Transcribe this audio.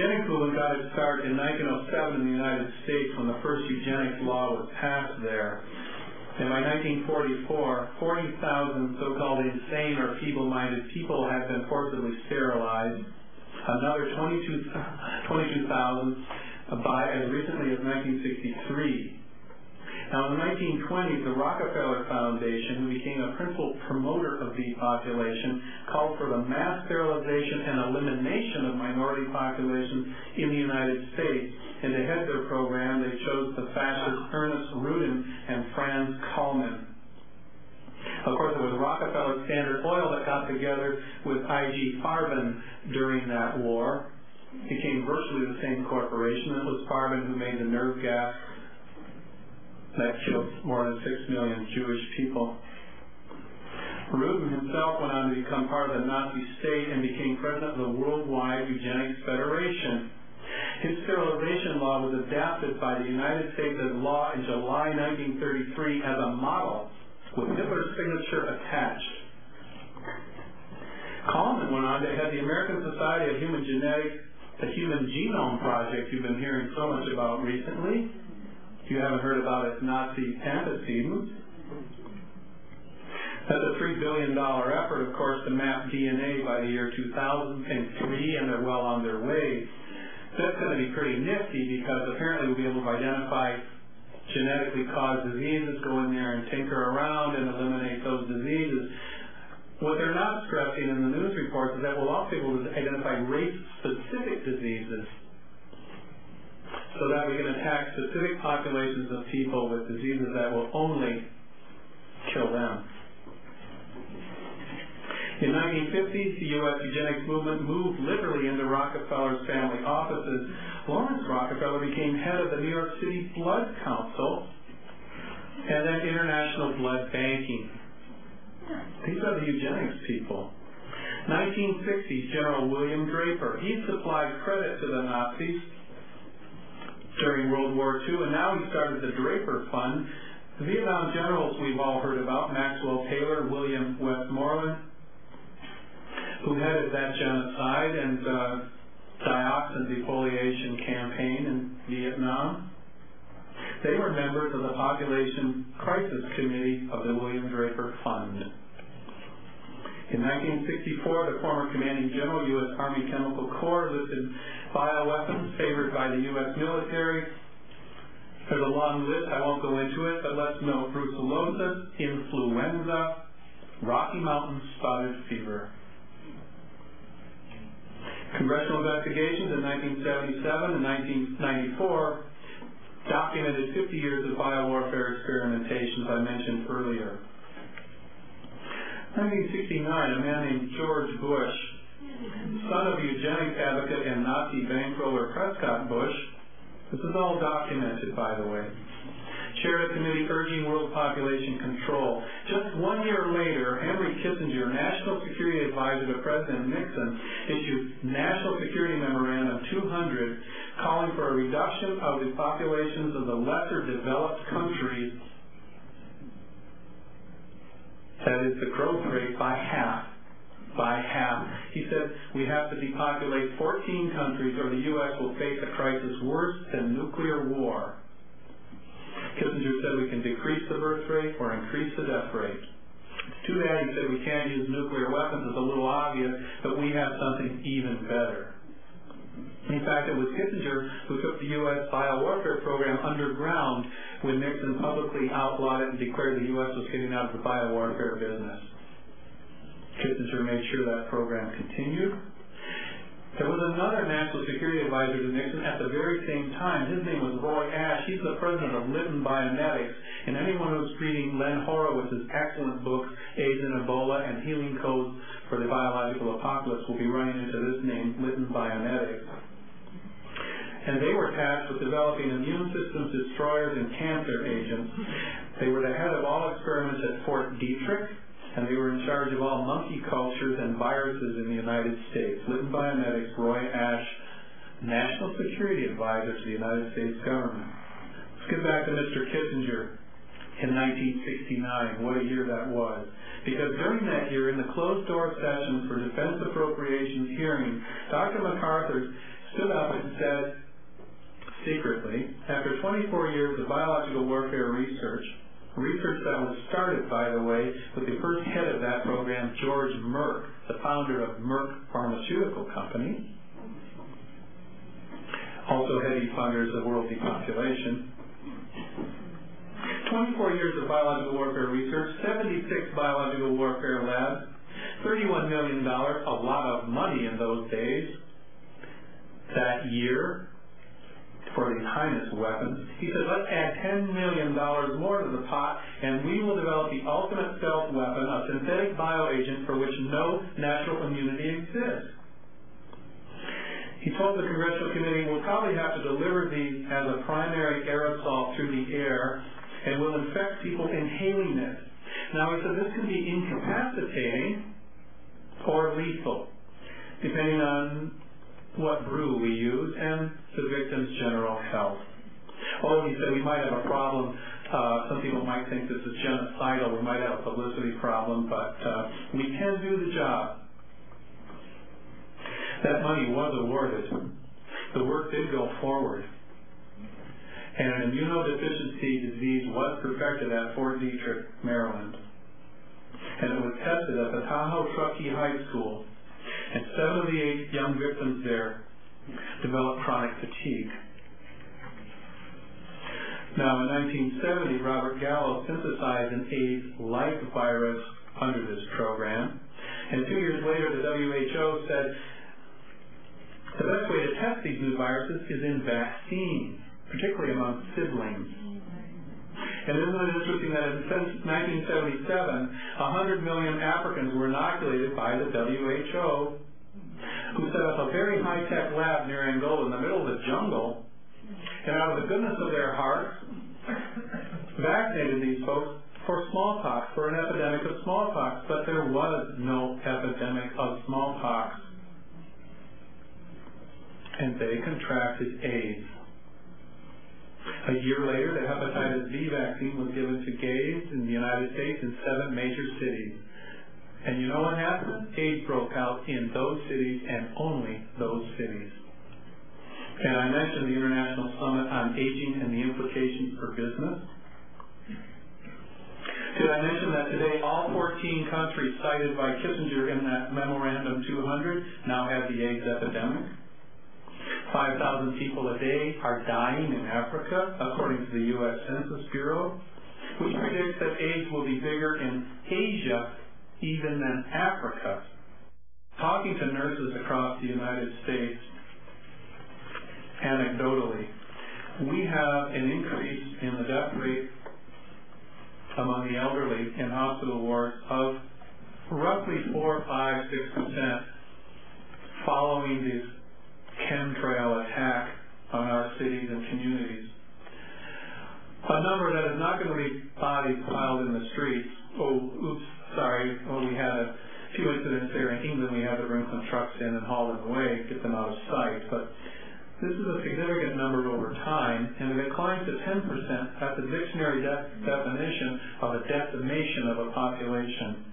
eugenics movement got its start in 1907 in the United States when the first eugenics law was passed there. And by 1944, 40,000 so-called insane or feeble-minded people had been forcibly sterilized. Another 22,000 22, uh, by as recently as 1963. Now, in the 1920s, the Rockefeller Foundation, who became a principal promoter of depopulation, called for the mass sterilization and elimination of minority populations in the United States. And to head their program, they chose the fascists Ernest Rudin and Franz Kallmann. Of course, it was Rockefeller Standard Oil that got together with I.G. Farben during that war. Became virtually the same corporation. It was Farben who made the nerve gas that killed more than six million Jewish people. Rudin himself went on to become part of the Nazi state and became president of the Worldwide Eugenics Federation. His sterilization law was adapted by the United States as law in July 1933 as a model with Hitler's signature attached. Kallmann went on to head the American Society of Human Genetics, the Human Genome Project you've been hearing so much about recently you haven't heard about its Nazi antecedents. That's a $3 billion effort, of course, to map DNA by the year 2003, and they're well on their way. That's going to be pretty nifty because apparently we'll be able to identify genetically caused diseases, go in there and tinker around and eliminate those diseases. What they're not stressing in the news reports is that we'll also be able to identify race-specific diseases so that we can attack specific populations of people with diseases that will only kill them. In 1950s, the U.S. eugenics movement moved literally into Rockefeller's family offices. Laurance Rockefeller became head of the New York City Blood Council and then International Blood Banking. These are the eugenics people. 1960s, General William Draper. He supplied credit to the Nazis during World War II, and now he started the Draper Fund. The Vietnam generals we've all heard about, Maxwell Taylor, William Westmoreland, who headed that genocide and uh, dioxin defoliation campaign in Vietnam. They were members of the Population Crisis Committee of the William Draper Fund. In 1964, the former commanding general, U.S. Army Chemical Corps, listed bioweapons favored by the U.S. military. There's a long list. I won't go into it, but let's note brucellosis, influenza, Rocky Mountain spotted fever. Congressional investigations in 1977 and 1994 documented 50 years of biowarfare experimentation, as I mentioned earlier. 1969, a man named George Bush son of eugenics advocate and Nazi bankroller Prescott Bush, this is all documented, by the way, chaired a committee urging world population control. Just one year later, Henry Kissinger, National Security Advisor to President Nixon, issued National Security Memorandum 200 calling for a reduction of the populations of the lesser developed countries, that is the growth rate, by half by half. He said we have to depopulate 14 countries or the U.S. will face a crisis worse than nuclear war. Kissinger said we can decrease the birth rate or increase the death rate. It's too bad he said we can't use nuclear weapons. It's a little obvious, but we have something even better. In fact, it was Kissinger who took the U.S. biowarfare program underground when Nixon publicly outlawed it and declared the U.S. was getting out of the biowarfare business. Kissinger made sure that program continued. There was another national security advisor to Nixon at the very same time. His name was Roy Ash. He's the president of Litton Bionetics. And anyone who's reading Len Horowitz's excellent books, AIDS and Ebola and Healing Codes for the Biological Apocalypse, will be running into this name, Litton Bionetics. And they were tasked with developing immune systems destroyers and cancer agents. They were the head of all experiments at Fort Detrick, and they were in charge of all monkey cultures and viruses in the United States. Litton Biomedics, Roy Ash, National Security Advisor to the United States government. Let's get back to Mr. Kissinger in 1969. What a year that was. Because during that year, in the closed-door session for defense appropriations hearings, Dr. MacArthur stood up and said secretly, after 24 years of biological warfare research, research that was started, by the way, with the first head of that program, George Merck, the founder of Merck Pharmaceutical Company, also heavy funders of world depopulation. 24 years of biological warfare research, 76 biological warfare labs, $31 million, a lot of money in those days. That year, for these heinous weapons. He said, let's add $10 million more to the pot, and we will develop the ultimate stealth weapon, a synthetic bioagent for which no natural immunity exists. He told the Congressional Committee, we'll probably have to deliver these as a primary aerosol through the air, and will infect people inhaling it. Now, he said this can be incapacitating or lethal, depending on what brew we use and the victim's general health. Oh, he said we might have a problem. Uh, some people might think this is genocidal. We might have a publicity problem, but uh, we can do the job. That money was awarded. The work did go forward. And an immunodeficiency disease was perfected at Fort Detrick, Maryland. And it was tested at the Tahoe Truckee High School and seven of the eight young victims there developed chronic fatigue. Now, in 1970, Robert Gallo synthesized an AIDS-like virus under this program. And two years later, the WHO said the best way to test these new viruses is in vaccines, particularly among siblings. And isn't it interesting that in 1977, 100 million Africans were inoculated by the WHO, who set up a very high-tech lab near Angola in the middle of the jungle, and out of the goodness of their hearts, vaccinated these folks for smallpox, for an epidemic of smallpox, but there was no epidemic of smallpox. And they contracted AIDS. A year later, the hepatitis B vaccine was given to gays in the United States in seven major cities. And you know what happened? AIDS broke out in those cities and only those cities. And I mentioned the International Summit on Aging and the Implications for Business. Did I mention that today all 14 countries cited by Kissinger in that Memorandum 200 now have the AIDS epidemic? 5,000 people a day are dying in Africa, according to the U.S. Census Bureau, which predicts that AIDS will be bigger in Asia even than Africa. Talking to nurses across the United States, anecdotally, we have an increase in the death rate among the elderly in hospital wards of roughly 4, 5, 6% following these chemtrail attack on our cities and communities. A number that is not going to be bodies piled in the streets. Oh, oops, sorry. Well, we had a few incidents there in England. We had to bring some trucks in and haul them away, get them out of sight. But this is a significant number over time, and it declines to 10%, that's the dictionary de- definition of a decimation of a population.